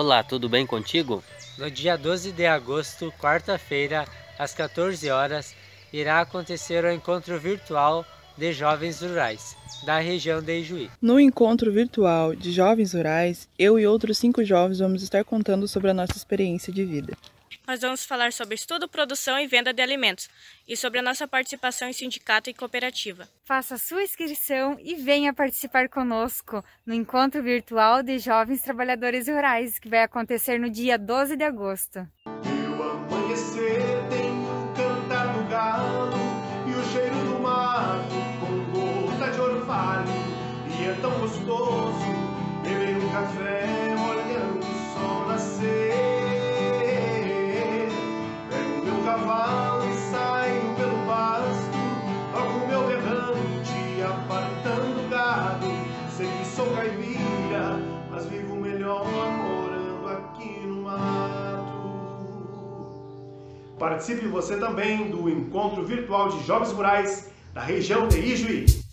Olá, tudo bem contigo? No dia 12 de agosto, quarta-feira, às 14 horas, irá acontecer o encontro virtual de jovens rurais da região de Ijuí. No encontro virtual de jovens rurais, eu e outros cinco jovens vamos estar contando sobre a nossa experiência de vida. Nós vamos falar sobre estudo, produção e venda de alimentos e sobre a nossa participação em sindicato e cooperativa. Faça sua inscrição e venha participar conosco no encontro virtual de jovens trabalhadores rurais que vai acontecer no dia 12 de agosto. Meu amanhecer tem o cantar do galo e o cheiro do mato com gota de orvalho e é tão gostoso beber um café cavalo e saio pelo pasto, toco meu berrante, apartando gado. Sei que sou caipira, mas vivo melhor morando aqui no mato. Participe você também do encontro virtual de jovens rurais da região de Ijuí.